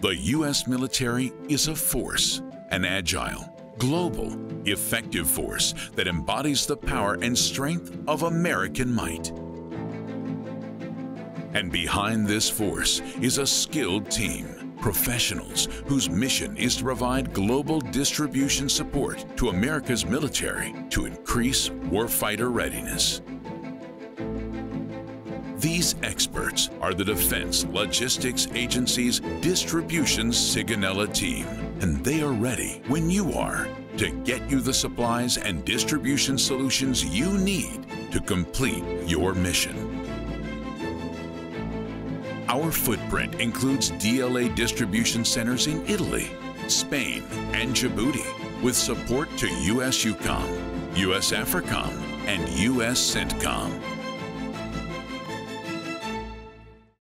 The U.S. military is a force, an agile, global, effective force that embodies the power and strength of American might. And behind this force is a skilled team, professionals whose mission is to provide global distribution support to America's military to increase warfighter readiness. These experts are the Defense Logistics Agency's Distribution Sigonella team, and they are ready when you are to get you the supplies and distribution solutions you need to complete your mission. Our footprint includes DLA distribution centers in Italy, Spain, and Djibouti, with support to US EUCOM, US AFRICOM, and US CENTCOM.